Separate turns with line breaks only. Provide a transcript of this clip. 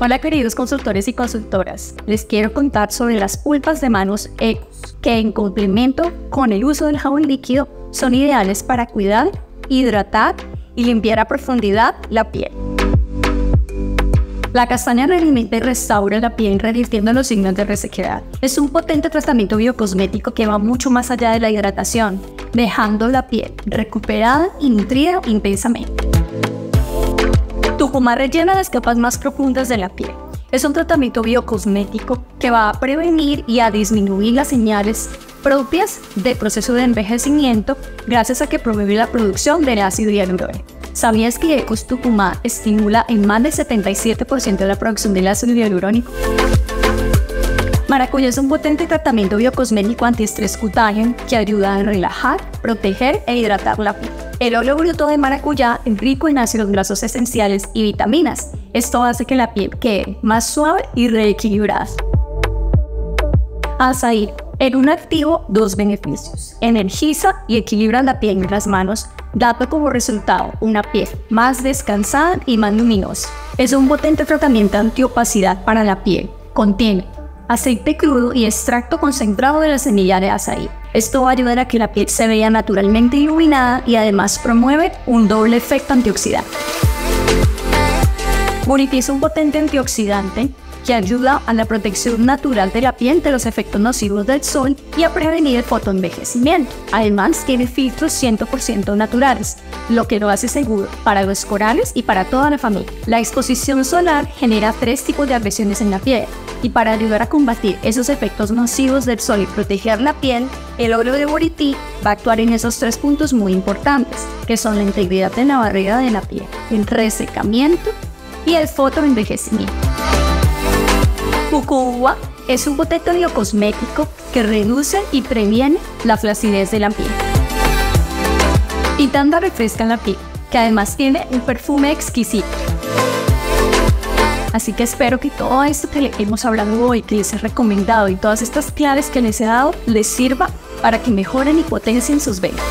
Hola queridos consultores y consultoras, les quiero contar sobre las pulpas de manos Ecos, que en complemento con el uso del jabón líquido son ideales para cuidar, hidratar y limpiar a profundidad la piel. La castaña realimenta y restaura la piel revirtiendo los signos de resequedad. Es un potente tratamiento biocosmético que va mucho más allá de la hidratación, dejando la piel recuperada y nutrida intensamente. Tucumá rellena las capas más profundas de la piel. Es un tratamiento biocosmético que va a prevenir y a disminuir las señales propias del proceso de envejecimiento gracias a que promueve la producción del ácido hialurónico. ¿Sabías que Ecos Tucumá estimula en más del 77% de la producción del ácido hialurónico? Maracuyá es un potente tratamiento biocosmético antiestrés cutáneo que ayuda a relajar, proteger e hidratar la piel. El óleo bruto de maracuyá es rico en ácidos grasos esenciales y vitaminas. Esto hace que la piel quede más suave y reequilibrada. Azaí. En un activo, dos beneficios. Energiza y equilibra la piel en las manos, dando como resultado una piel más descansada y más luminosa. Es un potente tratamiento antiopacidad para la piel. Contiene aceite crudo y extracto concentrado de la semilla de azaí. Esto va a ayudar a que la piel se vea naturalmente iluminada y además promueve un doble efecto antioxidante. Boniti es un potente antioxidante que ayuda a la protección natural de la piel de los efectos nocivos del sol y a prevenir el fotoenvejecimiento. Además, tiene filtros 100% naturales, lo que lo hace seguro para los corales y para toda la familia. La exposición solar genera tres tipos de agresiones en la piel, y para ayudar a combatir esos efectos nocivos del sol y proteger la piel, el óleo de Boriti va a actuar en esos tres puntos muy importantes, que son la integridad de la barrera de la piel, el resecamiento y el fotoenvejecimiento. Cucuba es un potente biocosmético que reduce y previene la flacidez de la piel. Y tanta refresca la piel, que además tiene un perfume exquisito. Así que espero que todo esto que les hemos hablado hoy, que les he recomendado y todas estas claves que les he dado les sirva para que mejoren y potencien sus ventas.